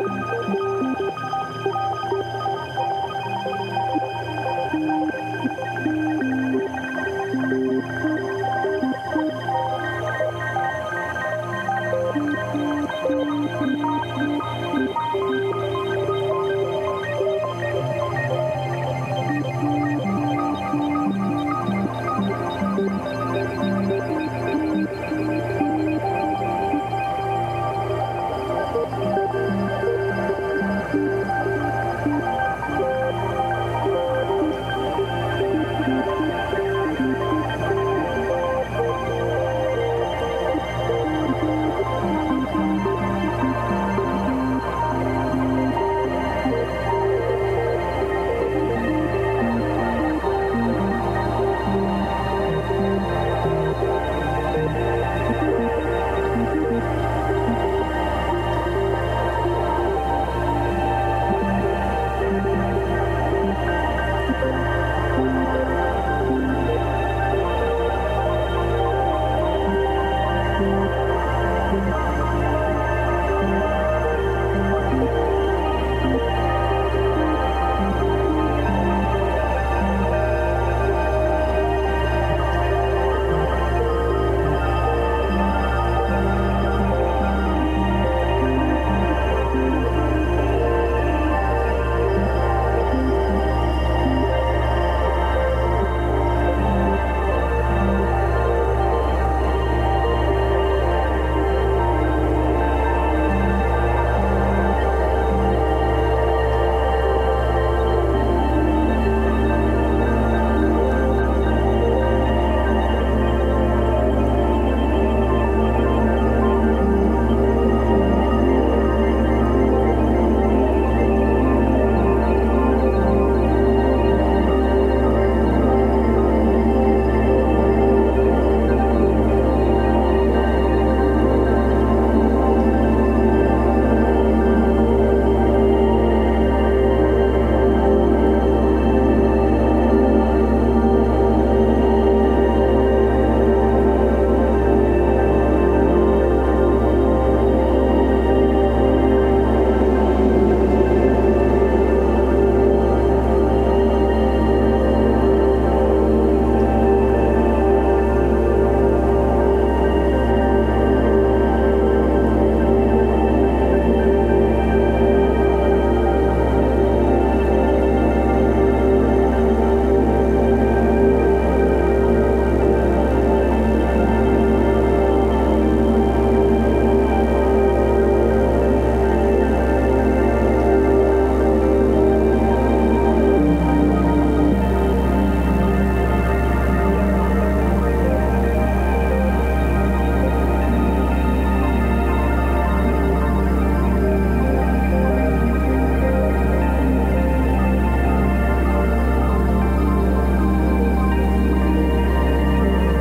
Música